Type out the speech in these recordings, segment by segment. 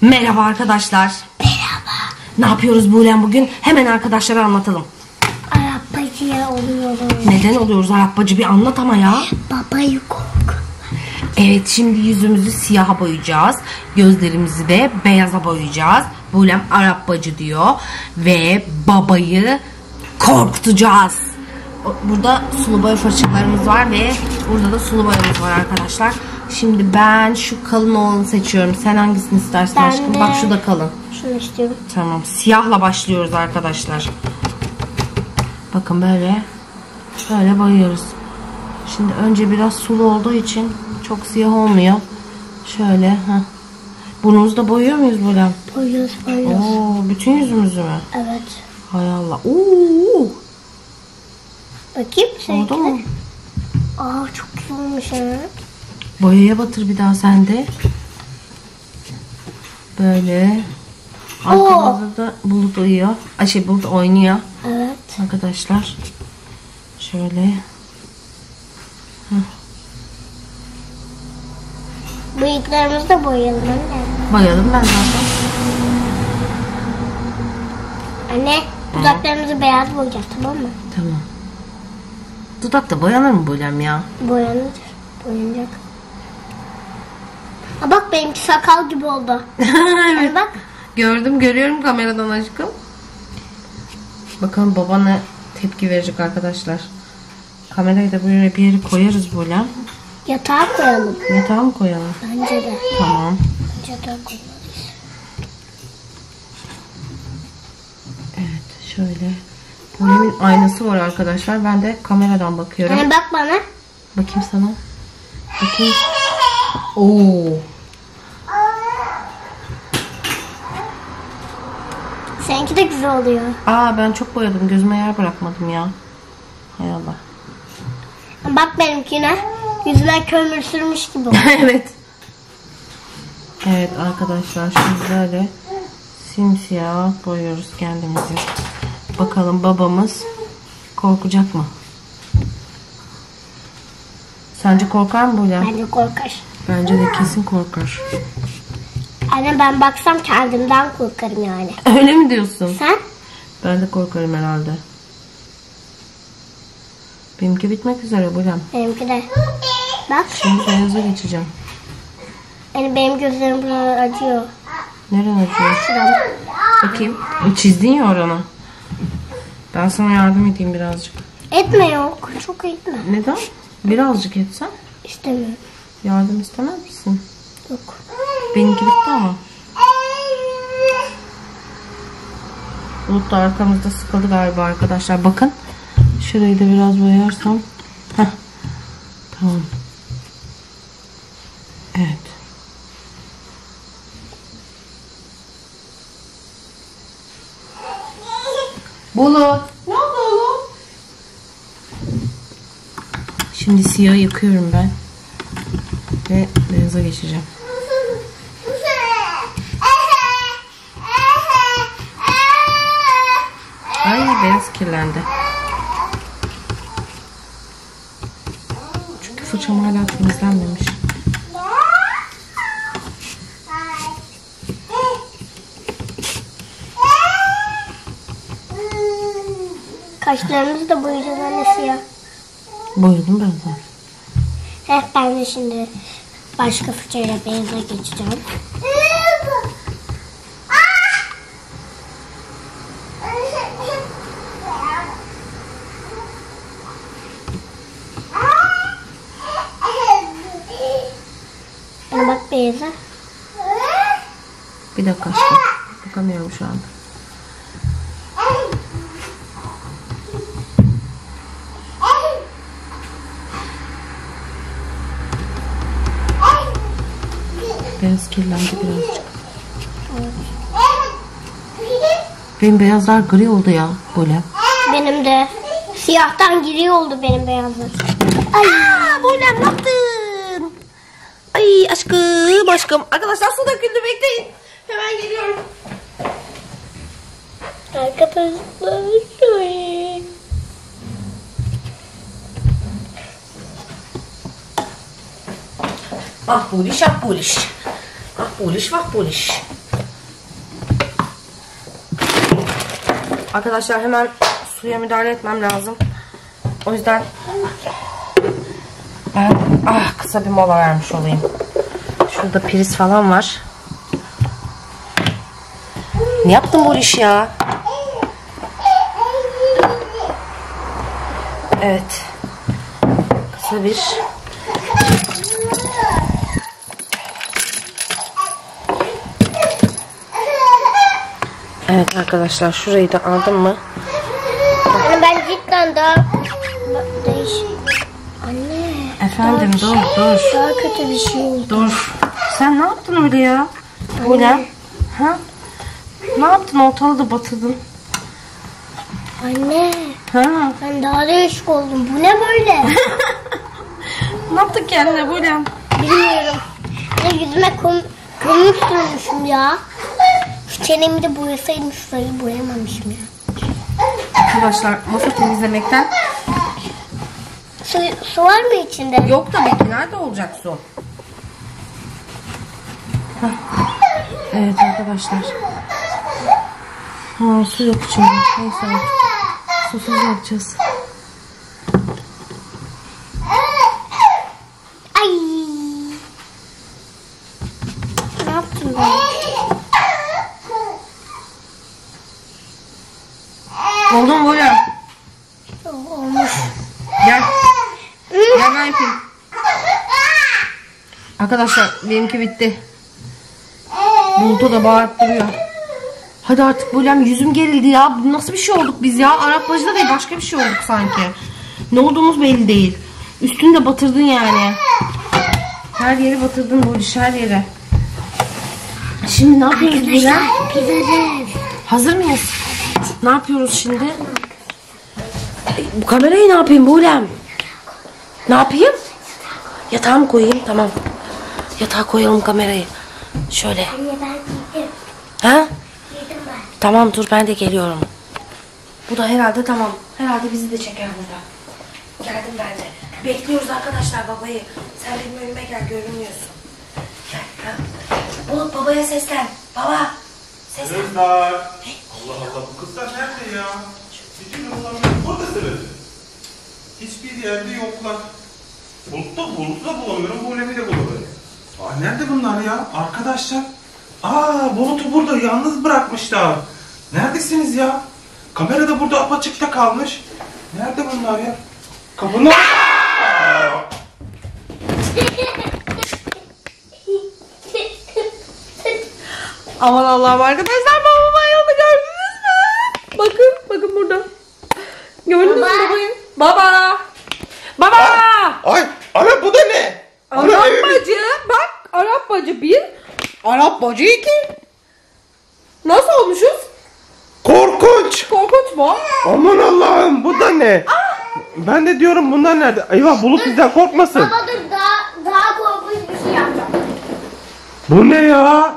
Merhaba arkadaşlar. Merhaba. Ne yapıyoruz Buğlen bugün? Hemen arkadaşlara anlatalım. Arapacıya oluyoruz. Neden oluyoruz Arapacı bir anlat ama ya. Babayı korku. Evet şimdi yüzümüzü siyaha boyayacağız. Gözlerimizi de beyaza boyayacağız. Buğlem Arapacı diyor. Ve babayı korkutacağız. Burada sulu boya fırçalarımız var ve burada da sulu boyamız var arkadaşlar. Şimdi ben şu kalın olanı seçiyorum. Sen hangisini istersin Ben aşkım? de- Bak şu da kalın. Şunu istiyorum. Tamam. Siyahla başlıyoruz arkadaşlar. Bakın böyle. Böyle boyuyoruz. Şimdi önce biraz sulu olduğu için çok siyah olmuyor. Şöyle. Heh. Burnumuzu da boyuyor muyuz böyle? Boyuyoruz boyuyoruz. Oo, bütün yüzümüzü mü? Evet. Hay Allah. Oo. Bakayım Oldu mu? Aa çok güzel olmuş ha. Boyaya batır bir daha sen de. Böyle. Arkamızda da bulut uyuyor. Ay şey bulut oynuyor. Evet. Arkadaşlar. Şöyle. Bıyıklarımızı da boyayalım anne. Boyadım ben zaten. Anne dudaklarımızı beyaz boyayacağız tamam mı? Tamam. Dudakta boyanır mı Bulem ya? Boyanır. Boyanacak. Aa, bak benimki sakal gibi oldu. Anne bak. Gördüm görüyorum kameradan aşkım. Bakalım baba ne tepki verecek arkadaşlar. Kamerayı da böyle bir yere koyarız Bulem. Yatağa koyalım. Yatağa mı koyalım? Bence de. Tamam. Yatağa koyalım. Evet şöyle. Bulem'in aynası var arkadaşlar. Ben de kameradan bakıyorum. Anne bak bana. Bakayım sana. Bakayım. Oo. Seninki de güzel oluyor. Aa ben çok boyadım. Gözüme yer bırakmadım ya. Hay Allah. Bak benimkine. Yüzüne kömür sürmüş gibi oldu. evet. Evet arkadaşlar şimdi böyle simsiyah boyuyoruz kendimizi. Bakalım babamız korkacak mı? Sence korkar mı Bulem? Bence korkar. Bence de kesin korkar. Anne ben baksam kendimden korkarım yani. Öyle mi diyorsun? Sen? Ben de korkarım herhalde. Benimki bitmek üzere Bulem. Benimki de. Bak. Şimdi beyaza geçeceğim. Yani benim gözlerim buralar acıyor. Neren acıyor? Şuram. Bakayım. Çizdin ya oranı. Ben sana yardım edeyim birazcık. Etme yok. Çok etme. Neden? Birazcık etsen. İstemiyorum. Yardım istemez misin? Yok. Benimki bitti ama. Bulut da arkamızda sıkıldı galiba arkadaşlar. Bakın. Şurayı da biraz boyarsam. Heh. Tamam. Evet. Bulut. Ne oldu oğlum? Şimdi siyahı yıkıyorum ben. Ve beyaza geçeceğim. Ay beyaz kirlendi. Çünkü fırçam hala temizlenmemiş. Kaşlarımızı da boyayacağız anne siyah. Boyadım ben zaten. Heh ben de şimdi başka beyaza geçeceğim. Anne bak beyaza. Bir dakika aşkım. Bakamıyorum şu anda. Beyaz kirlendi birazcık. Benim beyazlar gri oldu ya böyle. Benim de siyahtan gri oldu benim beyazlar. Ay Bulem ne yaptın? Ay aşkım aşkım. Arkadaşlar su döküldü bekleyin. Hemen geliyorum. Arkadaşlar şöyle. Ah buliş ah buliş. Ah Vakboliş vakboliş. Arkadaşlar hemen suya müdahale etmem lazım. O yüzden ben ah kısa bir mola vermiş olayım. Şurada priz falan var. Ne yaptın bu iş ya? Evet. Kısa bir Evet arkadaşlar şurayı da aldım mı? Anne ben cidden daha değişik. Anne. Efendim dur dur. Daha kötü bir şey oldu. Dur. Sen ne yaptın öyle ya? Böyle. Ha? Ne yaptın? Ortalığı da batırdın. Anne. Ha? Ben daha değişik oldum. Bu ne böyle? Ne yaptın kendine böyle? Bilmiyorum. Ne yüzüme kum, kumluk sürmüşüm ya. Çenemi de boyasaydım şurayı boyamamışım ya. Arkadaşlar masa temizlemekten Su, su var mı içinde? yok tabii ki. Nerede olacak su? Hah. Evet arkadaşlar. Ha, su yok içinde. Neyse artık. Susuz yapacağız. Ay. Ne yaptın ben? Oldu mu böyle? Olmuş. Gel. Gel ben yapayım. Arkadaşlar benimki bitti. Bulut'a da bağırıp duruyor. Hadi artık Bulem yüzüm gerildi ya. Nasıl bir şey olduk biz ya? Arap bacıda değil başka bir şey olduk sanki. Ne olduğumuz belli değil. Üstünü de batırdın yani. Her yeri batırdın bu iş her yere. Şimdi ne yapıyoruz? Pizzacı. Hazır mıyız? Ne yapıyoruz şimdi? Bu kamerayı ne yapayım Bulem? Ne yapayım? Yatağa mı koyayım? Tamam. Yatağa koyalım kamerayı. Şöyle. Anne ben yedim. Ha? Yedim ben. Tamam dur ben de geliyorum. Bu da herhalde tamam. Herhalde bizi de çeker burada. Geldim ben de. Bekliyoruz arkadaşlar babayı. Sen benim önüme gel görünmüyorsun. Gel. Ha? Bulut babaya seslen. Baba. Seslen. Kızlar. Allah Allah bu kızlar nerede ya? Bir türlü bulamıyorum. Buradasınız. Hiçbir yerde yoklar. Bulut'ta Bulut'u da bulamıyorum. Bulem'i de bulamıyorum. Aa, nerede bunlar ya? Arkadaşlar. Aa Bulut'u burada yalnız bırakmışlar. Neredesiniz ya? Kamera da burada apaçıkta kalmış. Nerede bunlar ya? Kapının! Aman Allah'ım arkadaşlar babamın ayağını gördünüz mü? Bakın bakın burada. Gördünüz mü Baba. Baba. Ay ana bu da ne? Ana Arap bacı. Bak Arap bacı bir. Arap bacı iki. Nasıl olmuşuz? Korkunç. Korkunç mu? Aman Allah'ım bu da ne? Ben de diyorum bunlar nerede? Eyvah Bulut bizden korkmasın. Baba dur daha, daha korkunç bir şey yapacağım. Bu ne ya?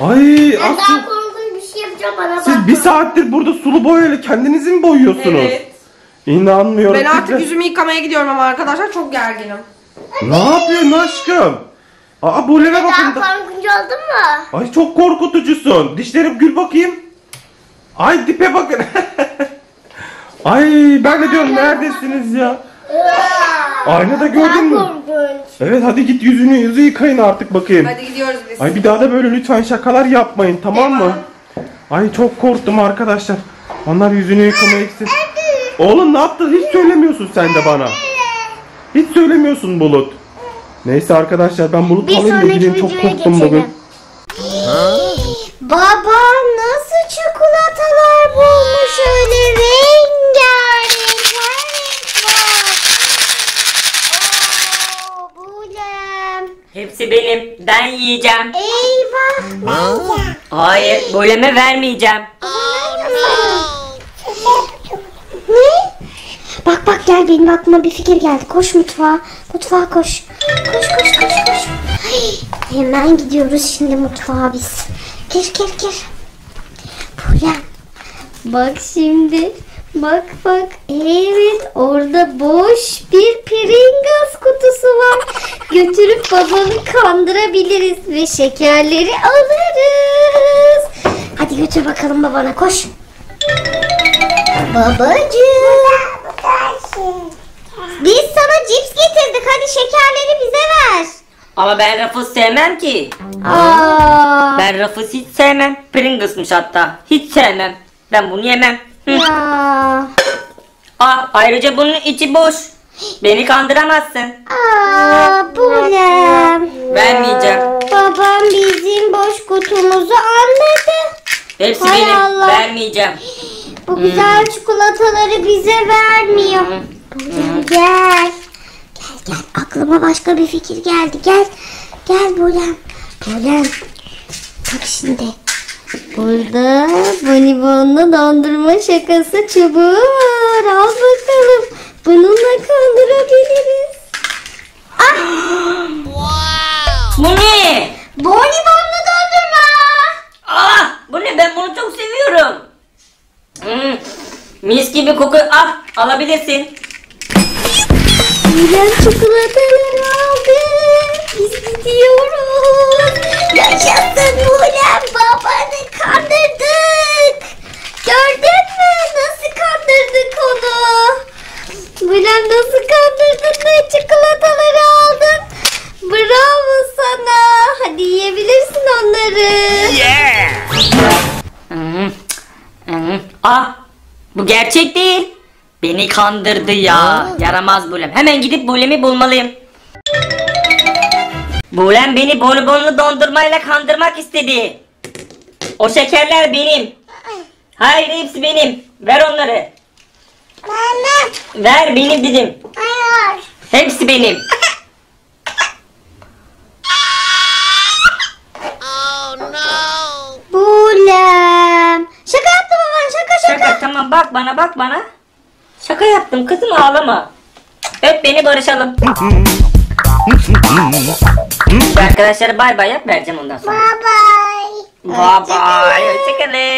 Ay Ben Aslı daha korkunç bir şey yapacağım bana bak. siz bir saattir burada sulu boyayla kendinizi mi boyuyorsunuz? İnanmıyorum. Ben artık yüzümü yıkamaya gidiyorum ama arkadaşlar çok gerginim. Ne yapıyorsun aşkım? Aa bu leve bakın. da- Daha korkunç oldun mu? Ay çok korkutucusun. Dişlerim gül bakayım. Ay dipe bakın. Ay ben de diyorum neredesiniz ya? Aynada gördün mü? Korkunç. Evet hadi git yüzünü yüzü yıkayın artık bakayım. Hadi gidiyoruz biz. Ay bir daha da böyle lütfen şakalar yapmayın tamam mı? Ay çok korktum arkadaşlar. Onlar yüzünü yıkamaya gitsin. Oğlum ne yaptın? Hiç söylemiyorsun sen de bana. Hiç söylemiyorsun Bulut. Neyse arkadaşlar ben Bulut Bir alayım da sonraki gideyim çok videoya korktum geçelim. bugün. Baba nasıl çikolatalar bulmuş öyle rengarenk her renk var. Oo, Bulem. Hepsi benim. Ben yiyeceğim. Eyvah. Hayır, boleme vermeyeceğim. Ne? Bak bak gel benim aklıma bir fikir geldi. Koş mutfağa. Mutfağa koş. Koş koş koş koş. Ay, hemen gidiyoruz şimdi mutfağa biz. Gir gir gir. Buraya. Bak şimdi. Bak bak. Evet orada boş bir Pringles kutusu var. Götürüp babanı kandırabiliriz ve şekerleri alırız. Hadi götür bakalım babana koş. Babacığım. Biz sana cips getirdik. Hadi şekerleri bize ver. Ama ben Ruffles sevmem ki. Aa. Ben Ruffles hiç sevmem. Pringles'mış hatta. Hiç sevmem. Ben bunu yemem. Hı. Aa. Aa, ayrıca bunun içi boş. Beni kandıramazsın. Aa, Bulem. Vermeyeceğim. Babam bizim boş kutumuzu anladı. Hepsi Hay benim. Allah. Vermeyeceğim. Bu güzel çikolataları bize vermiyor. Bulem gel. Gel gel aklıma başka bir fikir geldi. Gel. Gel Bulem. Bulem. Bak şimdi. Burada bonibonlu dondurma şakası çubuğu var. Al bakalım. Bununla kandırabiliriz. Ah! Bu ne? Bonibonlu dondurma. Ah, bu ne? Ben bunu çok seviyorum. Hmm, mis gibi koku. Ah, alabilirsin. Bulem çikolataları aldı. Biz gidiyoruz. Yaşasın Bulem babanı kandırdık. Gördün mü nasıl kandırdık onu? Bulem nasıl kandırdın da çikolataları aldın. Bravo sana. Hadi yiyebilirsin onları. Bu gerçek değil. Beni kandırdı ya. Yaramaz Bulem. Hemen gidip Bulem'i bulmalıyım. Bulem beni bonibonlu dondurmayla kandırmak istedi. O şekerler benim. Hayır hepsi benim. Ver onları. Anne. Ver benim dedim. Hayır. Hepsi benim. Bulem. Şaka yaptı baban şaka şaka. Şaka tamam bak bana bak bana. Şaka yaptım kızım ağlama. Öp beni barışalım. Arkadaşlara bay bay yap vereceğim ondan sonra. Bye bye. Bye bye. Hoşçakalın.